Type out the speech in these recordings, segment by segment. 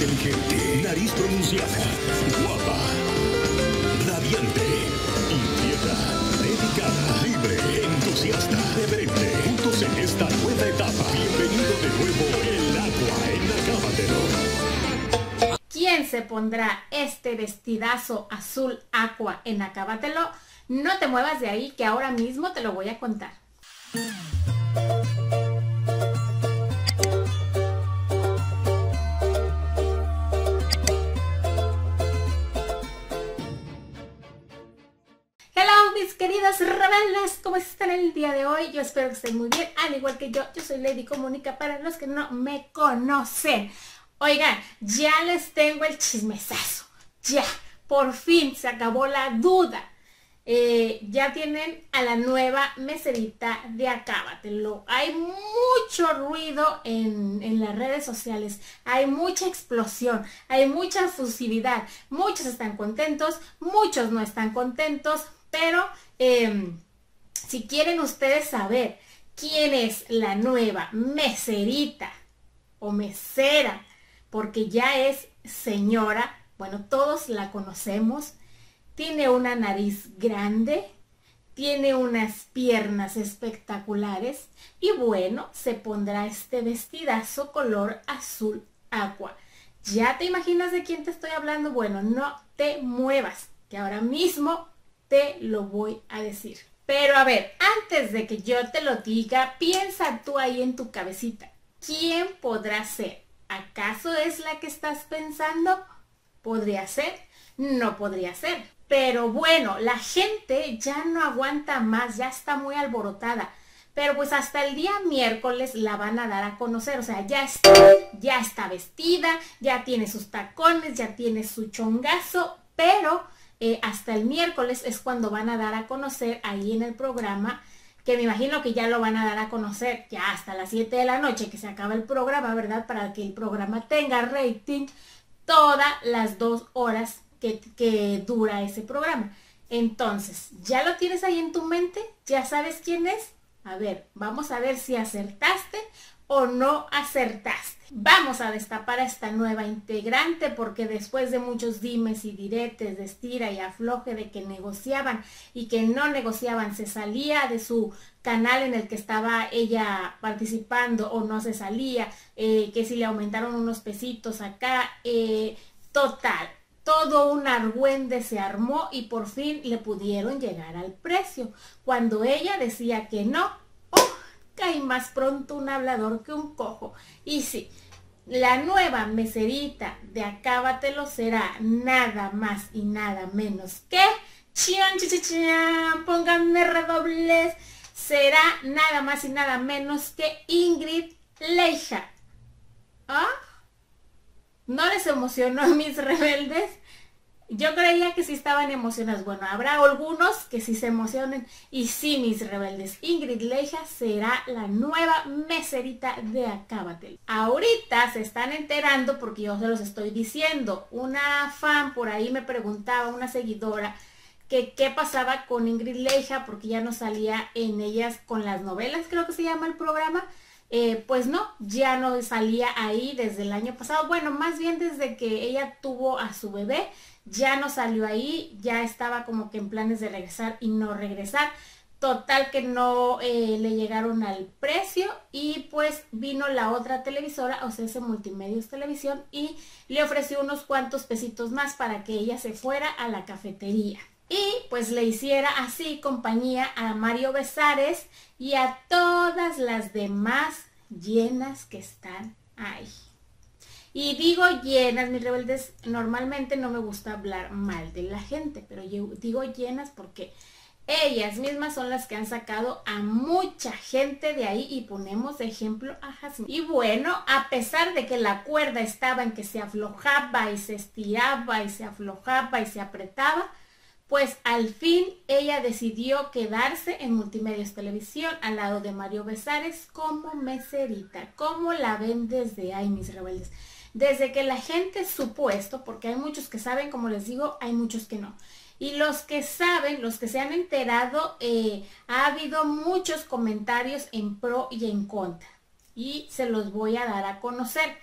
inteligente, nariz pronunciada, guapa, radiante, inquieta, dedicada, libre, entusiasta, reverente. Juntos en esta nueva etapa. Bienvenido de nuevo el agua en Acábatelo. ¿Quién se pondrá este vestidazo azul aqua en Acábatelo? No te muevas de ahí que ahora mismo te lo voy a contar. Mis queridas rebeldes, ¿cómo están el día de hoy? Yo espero que estén muy bien, al igual que yo, yo soy Lady Comunica para los que no me conocen. Oigan, ya les tengo el chismesazo, ya, por fin se acabó la duda. Eh, ya tienen a la nueva meserita de Acábatelo. Hay mucho ruido en, en, las redes sociales, hay mucha explosión, hay mucha fusividad. Muchos están contentos, muchos no están contentos, pero eh, si quieren ustedes saber quién es la nueva meserita o mesera, porque ya es señora, bueno, todos la conocemos, tiene una nariz grande, tiene unas piernas espectaculares y bueno, se pondrá este vestidazo color azul agua. ¿Ya te imaginas de quién te estoy hablando? Bueno, no te muevas, que ahora mismo te lo voy a decir. Pero a ver, antes de que yo te lo diga, piensa tú ahí en tu cabecita. ¿Quién podrá ser? ¿Acaso es la que estás pensando? ¿Podría ser? No podría ser. Pero bueno, la gente ya no aguanta más, ya está muy alborotada. Pero pues hasta el día miércoles la van a dar a conocer. O sea, ya está, ya está vestida, ya tiene sus tacones, ya tiene su chongazo, pero eh, hasta el miércoles es cuando van a dar a conocer ahí en el programa, que me imagino que ya lo van a dar a conocer ya hasta las 7 de la noche que se acaba el programa, ¿verdad? Para que el programa tenga rating todas las dos horas que, que dura ese programa. Entonces, ¿ya lo tienes ahí en tu mente? ¿Ya sabes quién es? A ver, vamos a ver si acertaste o no acertaste. Vamos a destapar a esta nueva integrante porque después de muchos dimes y diretes de estira y afloje de que negociaban y que no negociaban, se salía de su canal en el que estaba ella participando o no se salía, eh, que si le aumentaron unos pesitos acá, eh, total, todo un argüende se armó y por fin le pudieron llegar al precio. Cuando ella decía que no. Cae más pronto un hablador que un cojo. Y sí, la nueva meserita de Acábatelo será nada más y nada menos que... Chian, pónganme redobles. Será nada más y nada menos que Ingrid Leija. ¿Ah? ¿No les emocionó a mis rebeldes? Yo creía que sí estaban emocionados. Bueno, habrá algunos que sí se emocionen. Y sí, mis rebeldes, Ingrid Leija será la nueva meserita de Acábatel. Ahorita se están enterando porque yo se los estoy diciendo. Una fan por ahí me preguntaba, una seguidora, que qué pasaba con Ingrid Leija porque ya no salía en ellas con las novelas, creo que se llama el programa. Eh, pues no, ya no salía ahí desde el año pasado. Bueno, más bien desde que ella tuvo a su bebé, ya no salió ahí, ya estaba como que en planes de regresar y no regresar. Total que no eh, le llegaron al precio y pues vino la otra televisora, o sea, ese Multimedios Televisión, y le ofreció unos cuantos pesitos más para que ella se fuera a la cafetería. Y pues le hiciera así compañía a Mario Besares y a todas las demás llenas que están ahí. Y digo llenas, mis rebeldes, normalmente no me gusta hablar mal de la gente, pero yo digo llenas porque ellas mismas son las que han sacado a mucha gente de ahí y ponemos ejemplo a Jasmine. Y bueno, a pesar de que la cuerda estaba en que se aflojaba y se estiraba y se aflojaba y se apretaba, pues al fin ella decidió quedarse en Multimedios Televisión al lado de Mario Besares como meserita. ¿Cómo la ven desde ahí, mis rebeldes? Desde que la gente supo esto, porque hay muchos que saben, como les digo, hay muchos que no. Y los que saben, los que se han enterado, eh, ha habido muchos comentarios en pro y en contra. Y se los voy a dar a conocer.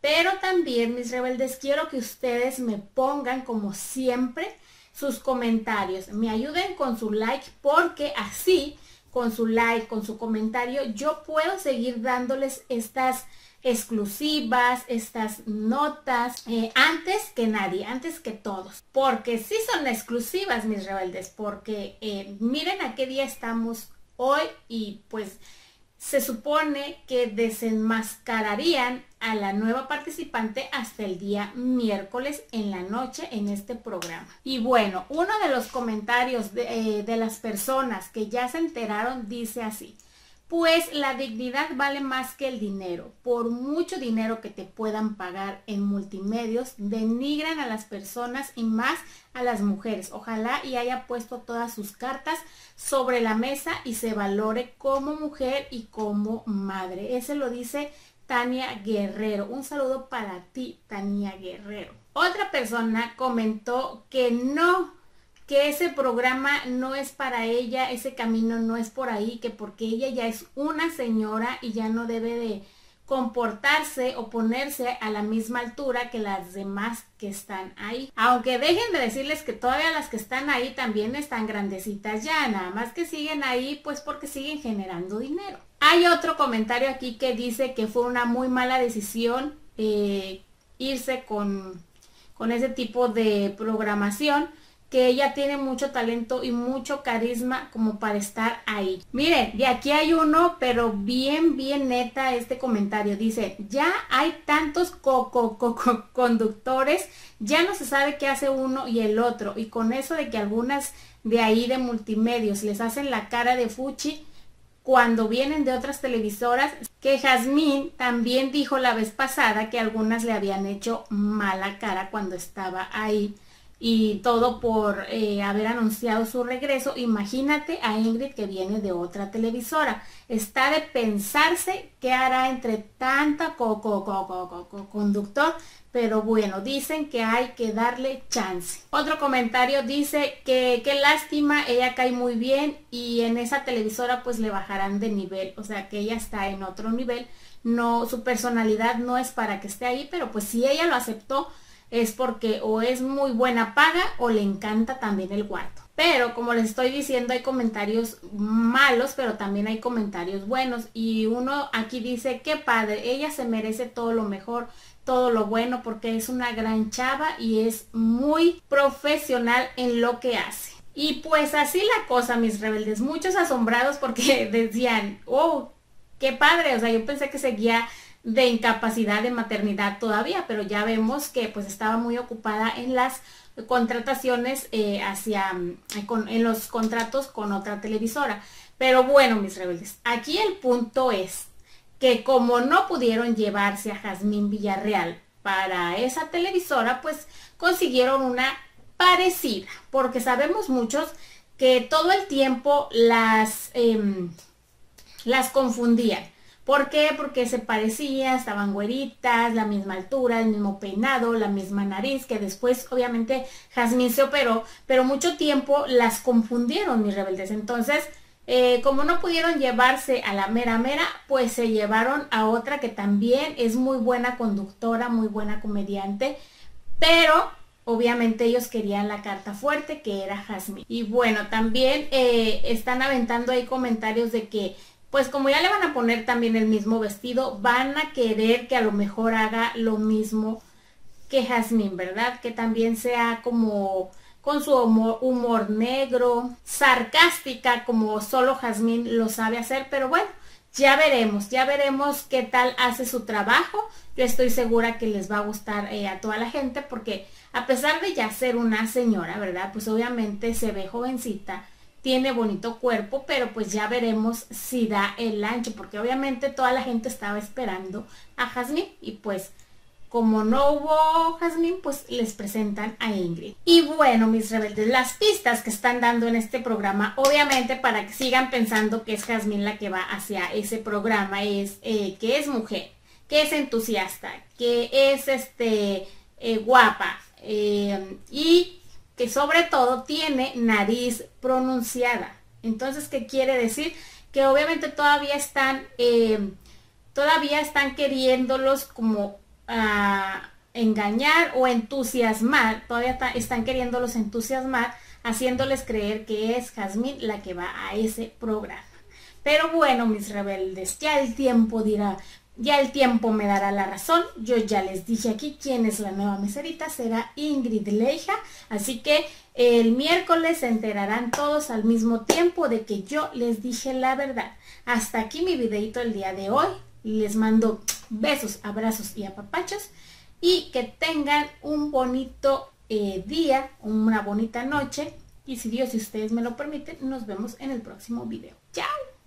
Pero también, mis rebeldes, quiero que ustedes me pongan como siempre sus comentarios. Me ayuden con su like porque así, con su like, con su comentario, yo puedo seguir dándoles estas exclusivas, estas notas, eh, antes que nadie, antes que todos. Porque sí son exclusivas, mis rebeldes, porque eh, miren a qué día estamos hoy y pues se supone que desenmascararían a la nueva participante hasta el día miércoles en la noche en este programa. Y bueno, uno de los comentarios de, eh, de las personas que ya se enteraron dice así pues la dignidad vale más que el dinero. Por mucho dinero que te puedan pagar en multimedios, denigran a las personas y más a las mujeres. Ojalá y haya puesto todas sus cartas sobre la mesa y se valore como mujer y como madre. Ese lo dice Tania Guerrero. Un saludo para ti, Tania Guerrero. Otra persona comentó que no que ese programa no es para ella, ese camino no es por ahí, que porque ella ya es una señora y ya no debe de comportarse o ponerse a la misma altura que las demás que están ahí. Aunque dejen de decirles que todavía las que están ahí también están grandecitas ya, nada más que siguen ahí pues porque siguen generando dinero. Hay otro comentario aquí que dice que fue una muy mala decisión eh, irse con, con ese tipo de programación que ella tiene mucho talento y mucho carisma como para estar ahí. Miren, de aquí hay uno, pero bien, bien neta este comentario. Dice, ya hay tantos co conductores, ya no se sabe qué hace uno y el otro. Y con eso de que algunas de ahí de multimedios les hacen la cara de fuchi cuando vienen de otras televisoras, que Jazmín también dijo la vez pasada que algunas le habían hecho mala cara cuando estaba ahí y todo por eh, haber anunciado su regreso. Imagínate a Ingrid que viene de otra televisora. Está de pensarse qué hará entre tanta co -co -co conductor, pero bueno, dicen que hay que darle chance. Otro comentario dice que qué lástima, ella cae muy bien y en esa televisora pues le bajarán de nivel, o sea que ella está en otro nivel. No, su personalidad no es para que esté ahí, pero pues si ella lo aceptó, es porque o es muy buena paga o le encanta también el cuarto. Pero como les estoy diciendo, hay comentarios malos, pero también hay comentarios buenos. Y uno aquí dice, qué padre, ella se merece todo lo mejor, todo lo bueno, porque es una gran chava y es muy profesional en lo que hace. Y pues así la cosa, mis rebeldes, muchos asombrados porque decían, oh, qué padre, o sea, yo pensé que seguía de incapacidad de maternidad todavía, pero ya vemos que pues estaba muy ocupada en las contrataciones eh, hacia, mm, en los contratos con otra televisora. Pero bueno, mis rebeldes, aquí el punto es que como no pudieron llevarse a Jazmín Villarreal para esa televisora, pues consiguieron una parecida, porque sabemos muchos que todo el tiempo las, em, las confundían. ¿Por qué? Porque se parecía, estaban güeritas, la misma altura, el mismo peinado, la misma nariz, que después obviamente Jazmín se operó, pero mucho tiempo las confundieron mis rebeldes. Entonces, eh, como no pudieron llevarse a la mera mera, pues se llevaron a otra que también es muy buena conductora, muy buena comediante, pero obviamente ellos querían la carta fuerte que era Jazmín. Y bueno, también eh, están aventando ahí comentarios de que pues como ya le van a poner también el mismo vestido, van a querer que a lo mejor haga lo mismo que Jasmine, ¿verdad? Que también sea como con su humor, negro, sarcástica, como solo Jasmine lo sabe hacer, pero bueno, ya veremos, ya veremos qué tal hace su trabajo. Yo estoy segura que les va a gustar eh, a toda la gente porque a pesar de ya ser una señora, ¿verdad? Pues obviamente se ve jovencita tiene bonito cuerpo, pero pues ya veremos si da el ancho, porque obviamente toda la gente estaba esperando a Jasmine y pues como no hubo Jasmine, pues les presentan a Ingrid. Y bueno, mis rebeldes, las pistas que están dando en este programa, obviamente para que sigan pensando que es Jasmine la que va hacia ese programa, es eh, que es mujer, que es entusiasta, que es este eh, guapa eh, y que sobre todo tiene nariz pronunciada. Entonces, ¿qué quiere decir? Que obviamente todavía están, eh, todavía están queriéndolos como a engañar o entusiasmar, todavía están queriéndolos entusiasmar, haciéndoles creer que es Jazmín la que va a ese programa. Pero bueno, mis rebeldes, ya el tiempo dirá, ya el tiempo me dará la razón. Yo ya les dije aquí quién es la nueva meserita, será Ingrid Leija. Así que el miércoles se enterarán todos al mismo tiempo de que yo les dije la verdad. Hasta aquí mi videito el día de hoy. Les mando besos, abrazos y apapachos. Y que tengan un bonito eh, día, una bonita noche. Y si Dios y ustedes me lo permiten, nos vemos en el próximo video. ¡Chao!